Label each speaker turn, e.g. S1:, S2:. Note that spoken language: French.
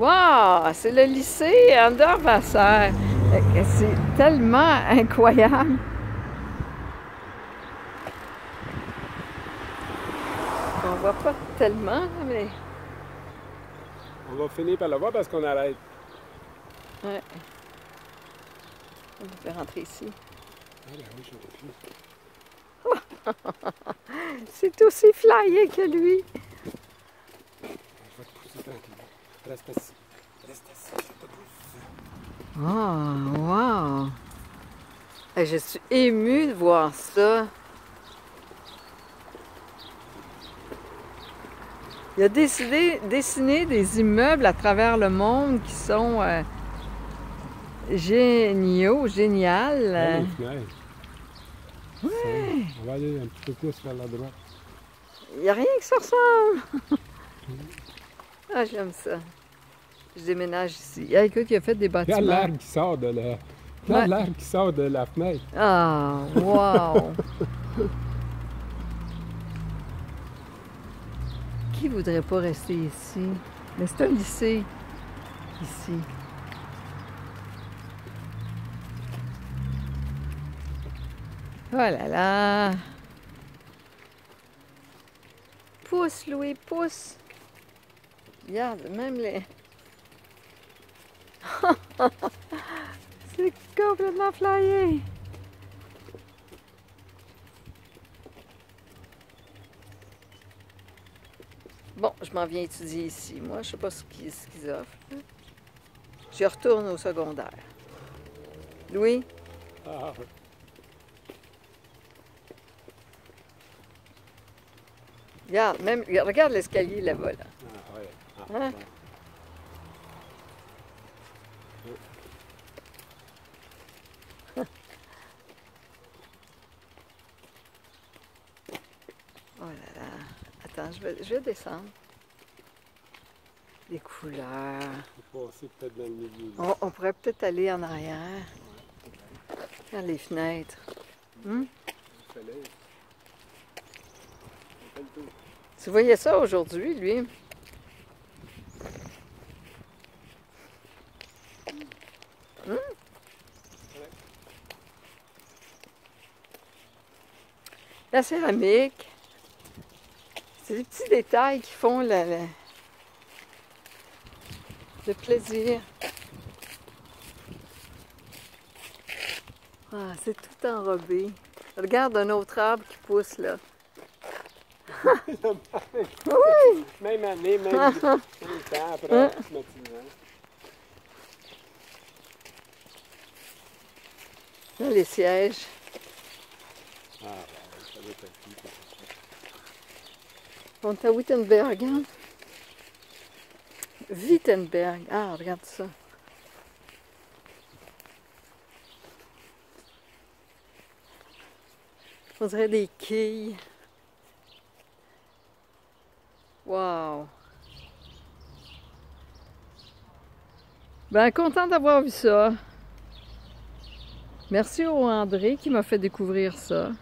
S1: Wow! C'est le lycée Anderwasser. C'est tellement incroyable. On voit pas tellement, mais...
S2: On va finir par le voir parce qu'on arrête.
S1: Ouais. On peut rentrer ici.
S2: Ah ben oui, j'aurais pu.
S1: C'est aussi flyé que lui.
S2: Je vais te pousser tranquillement. Reste assis. Reste assis, je te pousse.
S1: Oh, wow! Eh, Je suis émue de voir ça. Il a décidé, dessiné des immeubles à travers le monde qui sont euh, géniaux, génial.
S2: Fenêtres. Ouais. On va aller un petit peu plus vers la droite.
S1: Il n'y a rien qui se ressemble. ah, j'aime ça. Je déménage ici. Ah, écoute, il a fait des
S2: Regarde
S1: bâtiments.
S2: l'air qui sort de la... Regarde
S1: Ouais.
S2: l'air qui sort de la fenêtre?
S1: Ah, wow! Qui voudrait pas rester ici? Mais c'est un lycée, ici. Oh là là! Pousse, Louis, pousse! Regarde, même les... C'est complètement flyé! Bon, je m'en viens étudier ici. Moi, je sais pas ce qu'ils offrent. Je retourne au secondaire. Louis,
S2: Ah,
S1: regarde, même, regarde l'escalier là-bas. Là.
S2: Ah, ouais. Ah,
S1: Hein?
S2: ouais.
S1: Là là. Attends, je vais, je vais descendre. Les couleurs.
S2: Dans le milieu.
S1: On, on pourrait peut-être aller en arrière. Regarde les fenêtres. Hum?
S2: Tour.
S1: Tu voyais ça aujourd'hui, lui? Hum? La céramique. C'est des petits détails qui font le, plaisir. Ah, c'est tout enrobé. Regarde un autre arbre qui pousse là. Oui!
S2: Même année, même, même temps, après,
S1: les sièges.
S2: Ah, ben, ça doit être
S1: est à Wittenberg, hein? Wittenberg. Ah, regarde ça. On dirait des quilles. Wow! Ben, content d'avoir vu ça. Merci au André qui m'a fait découvrir ça.